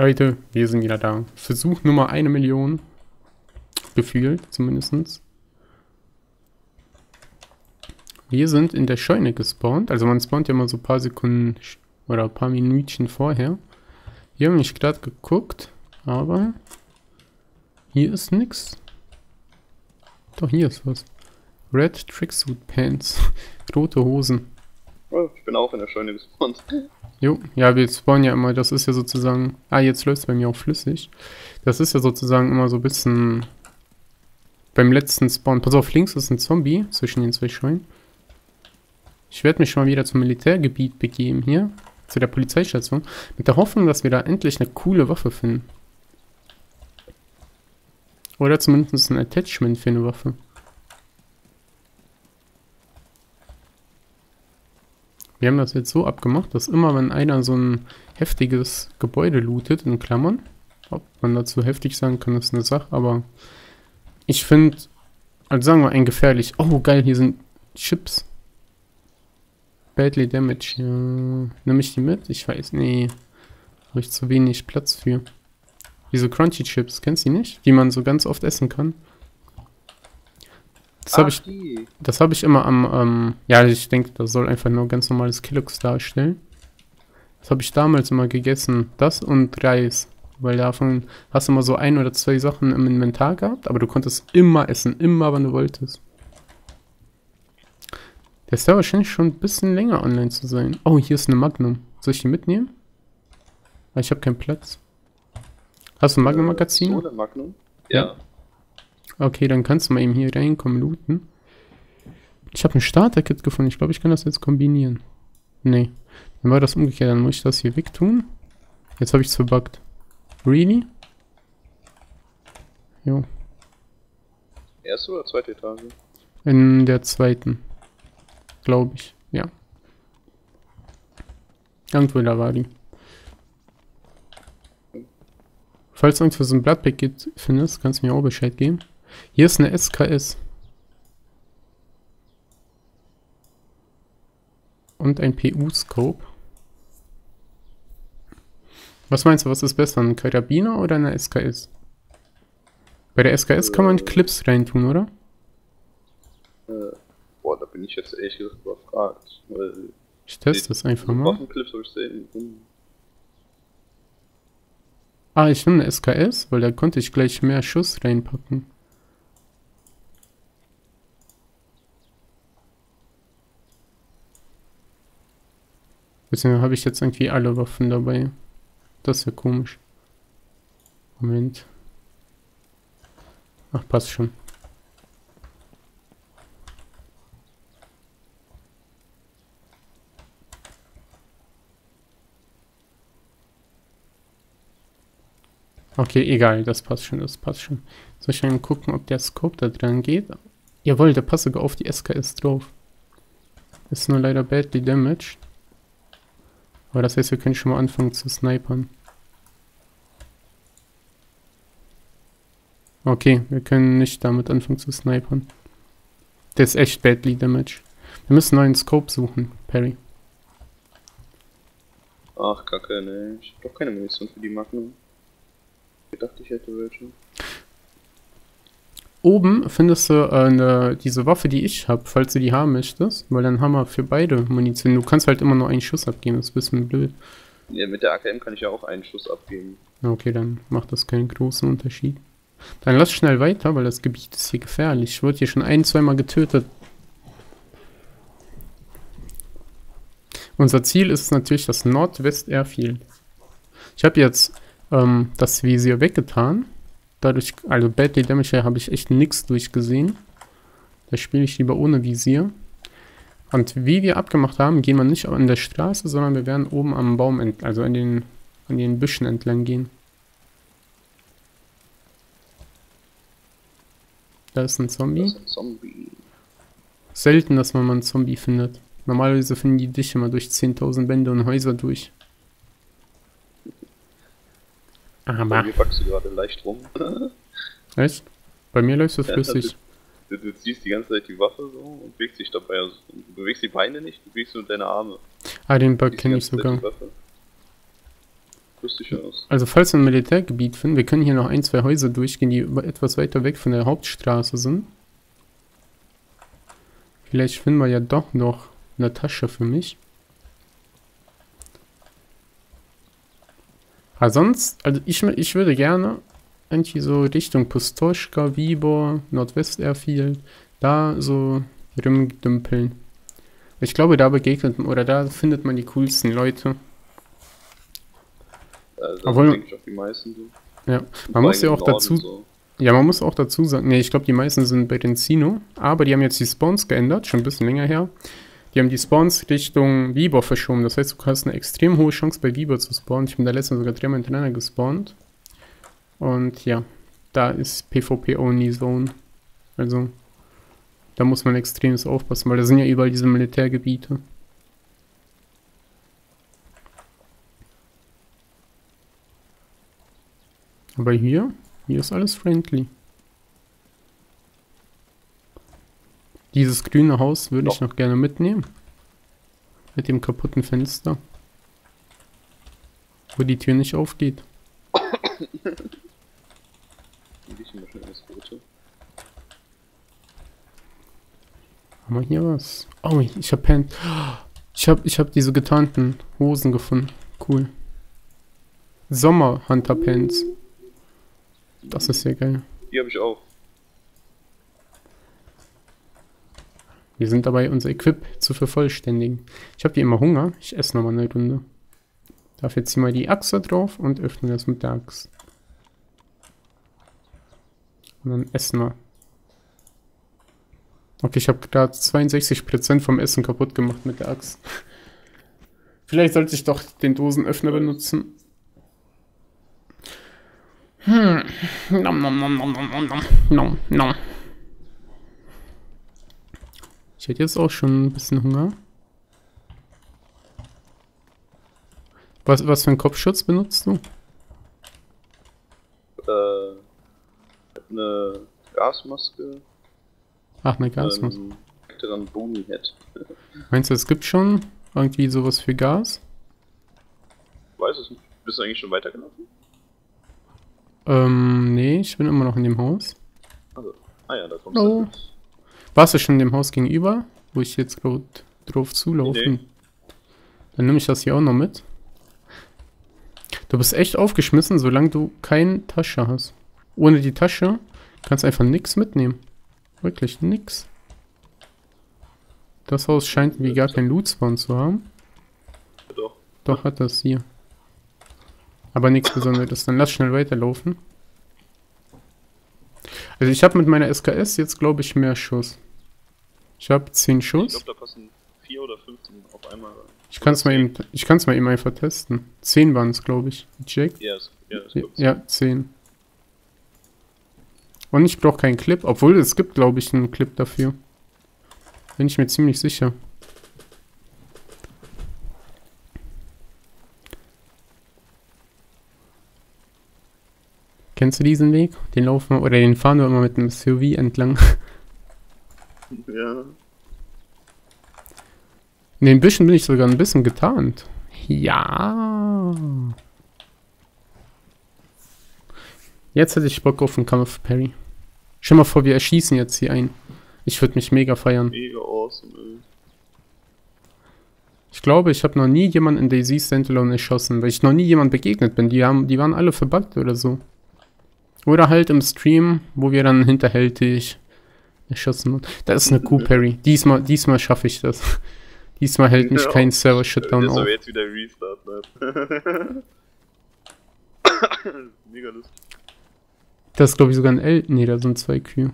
Leute, wir sind wieder da. Versuch Nummer eine Million. Gefühlt, zumindest. Wir sind in der Scheune gespawnt. Also man spawnt ja mal so ein paar Sekunden oder ein paar Minütchen vorher. Hier haben mich gerade geguckt, aber hier ist nichts. Doch, hier ist was. Red Tracksuit Pants. Rote Hosen. Oh, ich bin auch in der Scheune gespawnt. Jo, ja, wir spawnen ja immer, das ist ja sozusagen... Ah, jetzt läuft es bei mir auch flüssig. Das ist ja sozusagen immer so ein bisschen... Beim letzten Spawn... Pass auf, links ist ein Zombie zwischen den zwei Scheunen. Ich werde mich schon mal wieder zum Militärgebiet begeben hier. Zu der Polizeistation. Mit der Hoffnung, dass wir da endlich eine coole Waffe finden. Oder zumindest ein Attachment für eine Waffe. Wir haben das jetzt so abgemacht, dass immer wenn einer so ein heftiges Gebäude lootet, in Klammern, ob man dazu heftig sagen kann, ist eine Sache, aber ich finde, also sagen wir ein gefährlich, oh geil, hier sind Chips. Badly Damage, ja. Nehme ich die mit? Ich weiß, nee. Habe ich zu wenig Platz für. Diese Crunchy Chips, kennst du die nicht? Die man so ganz oft essen kann. Das habe ich, das hab ich immer am, ähm, ja, ich denke, das soll einfach nur ganz normales Killux darstellen. Das habe ich damals immer gegessen. Das und Reis. Weil davon hast du immer so ein oder zwei Sachen im Inventar gehabt, aber du konntest immer essen, immer wann du wolltest. Der ist ja wahrscheinlich schon ein bisschen länger online zu sein. Oh, hier ist eine Magnum. Soll ich die mitnehmen? Ah, ich habe keinen Platz. Hast du ein Magnum-Magazin? Äh, Magnum? Ja. Okay, dann kannst du mal eben hier reinkommen, looten. Ich habe ein Starter-Kit gefunden. Ich glaube, ich kann das jetzt kombinieren. Nee. Dann war das umgekehrt. Dann muss ich das hier wegtun. Jetzt habe ich es verbuggt. Really? Jo. Erste oder zweite Etage? In der zweiten. Glaube ich. Ja. Irgendwo da war die. Falls du irgendwo so ein Blattpaket findest, kannst du mir auch Bescheid geben. Hier ist eine SKS. Und ein PU-Scope. Was meinst du, was ist besser, ein Karabiner oder eine SKS? Bei der SKS kann man Clips reintun, oder? Äh, boah, da bin ich jetzt ehrlich gesagt überfragt. ich teste das einfach mal. Waffenclips habe ich sehen. Ah, ich nehme eine SKS, weil da konnte ich gleich mehr Schuss reinpacken. Beziehungsweise habe ich jetzt irgendwie alle Waffen dabei. Das ist ja komisch. Moment. Ach, passt schon. Okay, egal, das passt schon, das passt schon. Soll ich mal gucken, ob der Scope da dran geht? Jawohl, der passt sogar auf die SKS drauf. Ist nur leider badly damaged. Aber das heißt, wir können schon mal anfangen zu snipern. Okay, wir können nicht damit anfangen zu snipern. Der ist echt badly damage. Wir müssen einen neuen Scope suchen, Perry. Ach, kacke, ne. Ich hab doch keine Munition für die Magnum. Ich dachte, ich hätte welche. Oben findest du äh, ne, diese Waffe, die ich habe, falls du die haben möchtest, weil dann haben wir für beide Munition. Du kannst halt immer nur einen Schuss abgeben, das ist ein bisschen blöd. Ja, mit der AKM kann ich ja auch einen Schuss abgeben. Okay, dann macht das keinen großen Unterschied. Dann lass schnell weiter, weil das Gebiet ist hier gefährlich. Ich wurde hier schon ein, zweimal getötet. Unser Ziel ist natürlich das Nordwest-Airfield. Ich habe jetzt ähm, das Visier weggetan. Dadurch, also Badly Damage habe ich echt nichts durchgesehen. Da spiele ich lieber ohne Visier. Und wie wir abgemacht haben, gehen wir nicht an der Straße, sondern wir werden oben am Baum, also an den, an den Büschen entlang gehen. Da ist ein Zombie. Das ist ein Zombie. Selten, dass man mal einen Zombie findet. Normalerweise finden die dich immer durch 10.000 Wände und Häuser durch. Aber. Bei mir wachst du gerade leicht rum. Echt? Bei mir läufst du flüssig. Ja, du, du, ziehst die ganze Zeit die Waffe so und bewegst dich dabei. Also, du bewegst die Beine nicht, du bewegst nur deine Arme. Ah, den Bug kenne ich sogar. Also falls wir ein Militärgebiet finden, wir können hier noch ein, zwei Häuser durchgehen, die über- etwas weiter weg von der Hauptstraße sind. Vielleicht finden wir ja doch noch eine Tasche für mich. Aber sonst, also ich, ich würde gerne irgendwie so Richtung Pustoschka, Vibor, Nordwest Airfield, da so rumdümpeln. Ich glaube, da begegnet man, oder da findet man die coolsten Leute. Also, Obwohl- meisten sind. Ja, man muss ja auch Norden dazu So. Ja, man muss auch dazu sagen, nee, ich glaube, die meisten sind bei Rencino, aber die haben jetzt die Spawns geändert, schon ein bisschen länger her. Die haben die Spawns Richtung Vibor verschoben, das heißt, du hast eine extrem hohe Chance bei Vibor zu spawnen. Ich bin da letztens sogar dreimal hintereinander gespawnt. Und ja, da ist PvP-Only-Zone. Also, da muss man extremes aufpassen, weil da sind ja überall diese Militärgebiete. Aber hier, hier ist alles friendly. Dieses grüne Haus würde ich noch gerne mitnehmen. Mit dem kaputten Fenster. Wo die Tür nicht aufgeht. Haben wir hier was? Oh, ich hab Pant. Ich hab, ich hab diese getarnten Hosen gefunden. Cool. Sommer Hunter Pants. Das ist ja geil. Die habe ich auch. Wir sind dabei, unser Equip zu vervollständigen. Ich habe hier immer Hunger. Ich esse nochmal eine Runde. Dafür ziehen mal die Axt da drauf und öffnen das mit der Axt. Und dann essen wir. Okay, ich habe gerade 62% vom Essen kaputt gemacht mit der Axt. Vielleicht sollte ich doch den Dosenöffner benutzen. Hm. Nom, nom, nom, nom, nom, nom, nom, nom. Ich hätte jetzt auch schon ein bisschen Hunger. Was, was für einen Kopfschutz benutzt du? Äh, eine Gasmaske. Ach, eine Gasmaske. Ähm, dann Boomy Head. Meinst du, es gibt schon irgendwie sowas für Gas? Weiß es nicht. Bist du eigentlich schon weitergelaufen? Ähm, nee, ich bin immer noch in dem Haus. Also, ah ja, da kommst Oh. du. Warst du schon dem Haus gegenüber, wo ich jetzt gerade drauf zulaufe? Nee. Dann nehme ich das hier auch noch mit. Du bist echt aufgeschmissen, solange du keine Tasche hast. Ohne die Tasche kannst du einfach nichts mitnehmen. Wirklich nix. Das Haus scheint wie gar kein Loot-Spawn zu haben. Doch. Doch, hat das hier. Aber nichts Besonderes. Dann lass schnell weiterlaufen. Also ich habe mit meiner SKS jetzt, glaube ich, mehr Schuss. Ich habe 10 Ich Schuss. glaube, da passen 4 oder 15 auf einmal rein. Ich kann es mal eben, ich kann es mal eben einfach testen. 10 waren es, glaube ich. Check. Ja, ist, ja, Ja, gut. ja, 10. Und ich brauche keinen Clip, obwohl es gibt, glaube ich, einen Clip dafür. Bin ich mir ziemlich sicher. Kennst du diesen Weg? Den laufen wir, oder den fahren wir immer mit dem SUV entlang. Ja. In den Büschen bin ich sogar ein bisschen getarnt. Ja. Jetzt hätte ich Bock auf einen Kampf, Perry. Stell mal vor, wir erschießen jetzt hier einen. Ich würde mich mega feiern. Mega awesome, ey. Ich glaube, ich habe noch nie jemanden in Daisy Standalone erschossen, weil ich noch nie jemand begegnet bin. Die, haben, die waren alle verbuggt oder so. Oder halt im Stream, wo wir dann hinterhältig erschossen wurden. Da ist eine Kuh, Perry. Diesmal, diesmal schaffe ich das. Diesmal hält mich Ja. kein Server-Shutdown auf. aber jetzt wieder Restart, ne? Mega lustig. Das ist, glaube ich, sogar ein L. Nee, da sind zwei Kühe.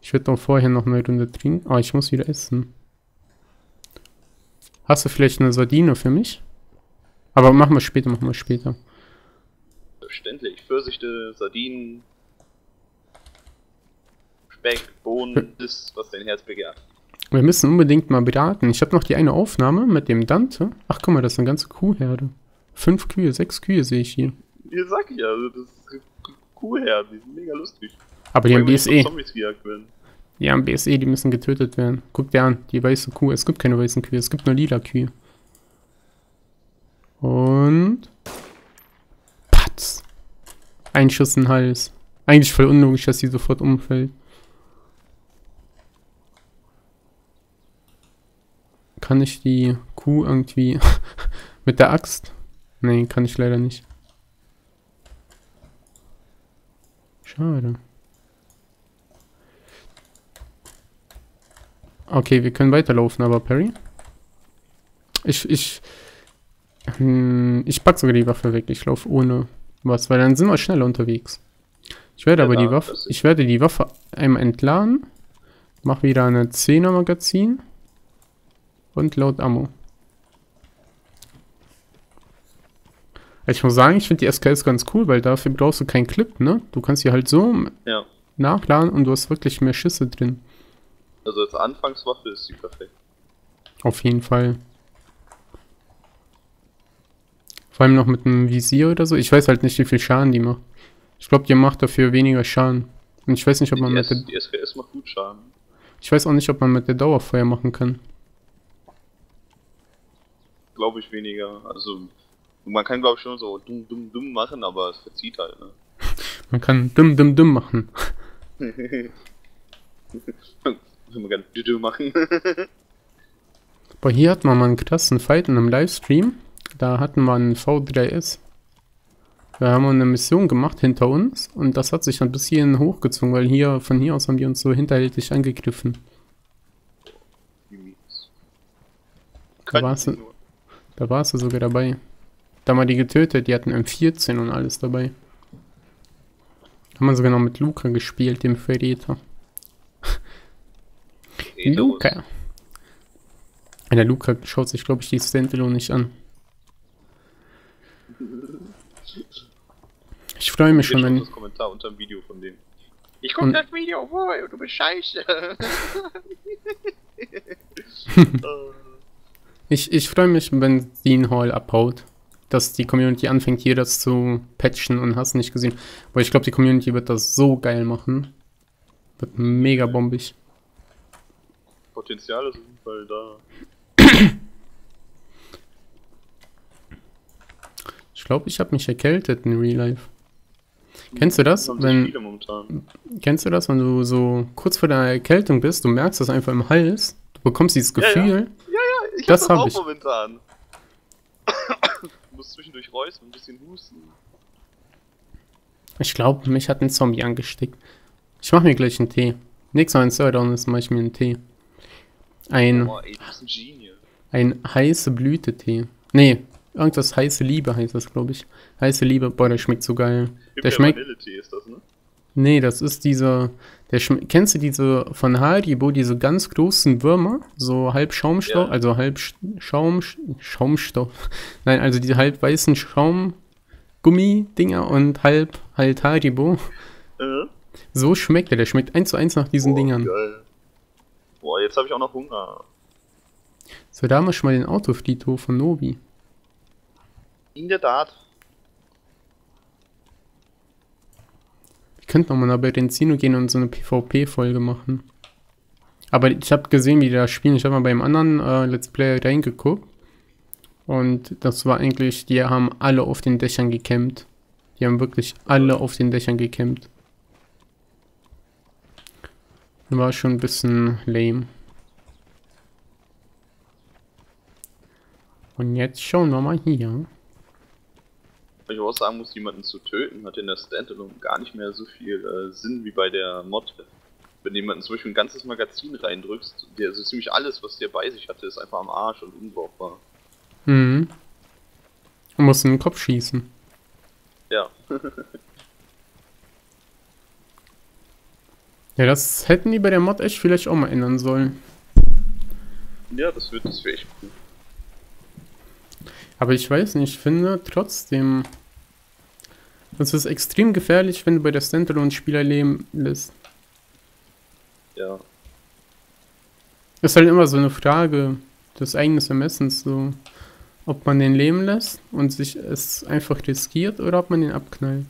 Ich würde noch vorher noch eine Runde trinken. Ah, ich muss wieder essen. Hast du vielleicht eine Sardine für mich? Aber machen wir später, machen wir später. Verständlich. Pfirsichte, Sardinen, Speck, Bohnen, das, was dein Herz begehrt. Wir müssen unbedingt mal beraten. Ich habe noch die eine Aufnahme mit dem Dante. Ach, guck mal, das ist eine ganze Kuhherde. Fünf Kühe, sechs Kühe sehe ich hier. Hier sag ich ja, also das ist Kuhherden, die sind mega lustig. Aber die haben BSE. Die haben BSE, die müssen getötet werden. Guck dir an, die weiße Kuh. Es gibt keine weißen Kühe, es gibt nur lila Kühe. Und... Patz! Ein Schuss in den Hals. Eigentlich voll unlogisch, dass sie sofort umfällt. Kann ich die Kuh irgendwie mit der Axt? Nee, kann ich leider nicht. Schade. Okay, wir können weiterlaufen, aber Perry? Ich, ich, hm, ich pack sogar die Waffe weg. Ich laufe ohne was, weil dann sind wir schneller unterwegs. Ich werde Ja, aber die da- Waffe, ich werde die Waffe einmal entladen, mach wieder eine 10er Magazin und laut Ammo. Ich muss sagen, ich finde die SKS ganz cool, weil dafür brauchst du keinen Clip, ne? Du kannst sie halt so Ja. nachladen und du hast wirklich mehr Schüsse drin. Also als Anfangswaffe ist sie perfekt. Auf jeden Fall. Vor allem noch mit einem Visier oder so. Ich weiß halt nicht, wie viel Schaden die macht. Ich glaube, die macht dafür weniger Schaden. Und ich weiß nicht, ob man Die, mit S der, die SKS macht gut Schaden. ich weiß auch nicht, ob man mit der Dauerfeuer machen kann. Glaube ich weniger. Also man kann glaube ich schon so dumm, dumm, dumm machen, aber es verzieht halt, ne? Man kann dumm, dumm, dumm machen. man kann dumm machen. Aber hier hatten wir mal einen krassen Fight in einem Livestream. Da hatten wir einen V3S. Da haben wir eine Mission gemacht hinter uns und das hat sich dann bis hierhin hochgezogen, weil hier von hier aus haben die uns so hinterhältig angegriffen. Da war's- Könnten nur. Da warst du sogar dabei. Da haben wir die getötet, die hatten M14 und alles dabei. Haben wir sogar noch mit Luca gespielt, dem Verräter. Ederus. Luca. Der Luca schaut sich, glaube ich, die Standalone nicht an. Ich freue mich Hier schon, wenn. das Kommentar unter dem Video von dem. Ich Und- guck das Video vor, du bist scheiße. Ich, ich freue mich, wenn Dean Hall abhaut. Dass die Community anfängt, hier das zu patchen und hast nicht gesehen. Weil ich glaube, die Community wird das so geil machen. Wird mega bombig. Potenzial ist auf jeden Fall da. Ich glaube, ich habe mich erkältet in Real Life. Kennst du das? Wenn, kennst du das, wenn du so kurz vor deiner Erkältung bist, du merkst das einfach im Hals, du bekommst dieses Ja, ja. Ich Das hab auch ich. momentan. du musst zwischendurch räuspern, ein bisschen husten. Ich glaube, mich hat ein Zombie angesteckt. Ich mache mir gleich einen Tee. Nächstes Mal, wenn Sir down ist, mache ich mir einen Tee. Ein, Boah, ey, ein ein heiße Blütetee. Nee, irgendwas heiße Liebe heißt das, glaube ich. Heiße Liebe, boah, der schmeckt so geil. Der schmeckt. Vanilletee ist das, ne? Nee, das ist dieser. Der Kennst du diese von Haribo, diese ganz großen Würmer? So halb Schaumstoff, Ja. also halb Sch- Schaum, Schaumstoff. Nein, also diese halb weißen Schaumgummi-Dinger und halb halt Haribo. Äh? So schmeckt der. Der schmeckt eins zu eins nach diesen Boah, Dingern. Geil. Boah, jetzt habe ich auch noch Hunger. So, da haben wir schon mal den Autofriedhof von Novi. In der Tat. Wir könnten nochmal nach Berenzino gehen und so eine PvP-Folge machen. Aber ich habe gesehen, wie die da spielen. Ich habe mal beim anderen äh, Let's Play reingeguckt. Und das war eigentlich, die haben alle auf den Dächern gecampt. Die haben wirklich alle auf den Dächern gecampt. War schon ein bisschen lame. Und jetzt schauen wir mal hier. Weil ich auch sagen muss, jemanden zu töten hat in der Standalone gar nicht mehr so viel äh, Sinn wie bei der Mod. Wenn du jemanden zum Beispiel ein ganzes Magazin reindrückst, der so ziemlich alles, was der bei sich hatte, ist einfach am Arsch und unbrauchbar. Mhm. Man muss in den Kopf schießen. Ja. Ja, das hätten die bei der Mod echt vielleicht auch mal ändern sollen. Ja, das wird das wäre echt cool. Aber ich weiß nicht, ich finde trotzdem. Es ist extrem gefährlich, wenn du bei der Standalone Spieler leben lässt. Ja. Ist halt immer so eine Frage des eigenen Ermessens, so. Ob man den leben lässt und sich es einfach riskiert oder ob man den abknallt.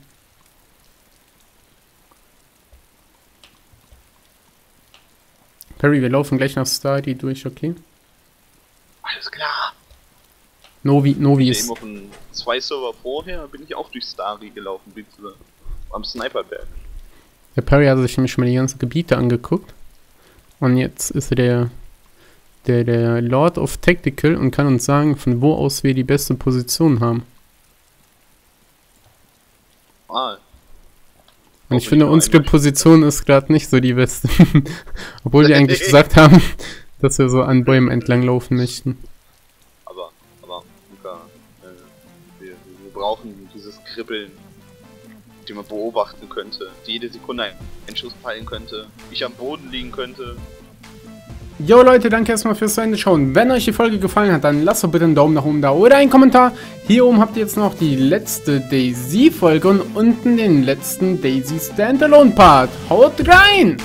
Perry, wir laufen gleich nach Stardy durch, okay? Alles klar. Novi, Novi Ich ist. auf zwei Server vorher bin ich auch durch Starry gelaufen, zu, am Sniperberg. Der Perry hat sich nämlich schon mal die ganzen Gebiete angeguckt. Und jetzt ist er der, der, der Lord of Tactical und kann uns sagen, von wo aus wir die beste Position haben. Ah, Und ich finde, unsere Position ist gerade nicht so die beste. Obwohl wir eigentlich gesagt haben, dass wir so an Bäumen entlang laufen möchten. Aber, Luca, äh, wir, wir brauchen dieses Kribbeln, die man beobachten könnte. Die jede Sekunde ein, ein Schuss fallen könnte, ich am Boden liegen könnte. Jo Leute, danke erstmal fürs Reinschauen. Wenn euch die Folge gefallen hat, dann lasst doch bitte einen Daumen nach oben da oder einen Kommentar. Hier oben habt ihr jetzt noch die letzte Daisy-Folge und unten den letzten Daisy Standalone-Part. Haut rein!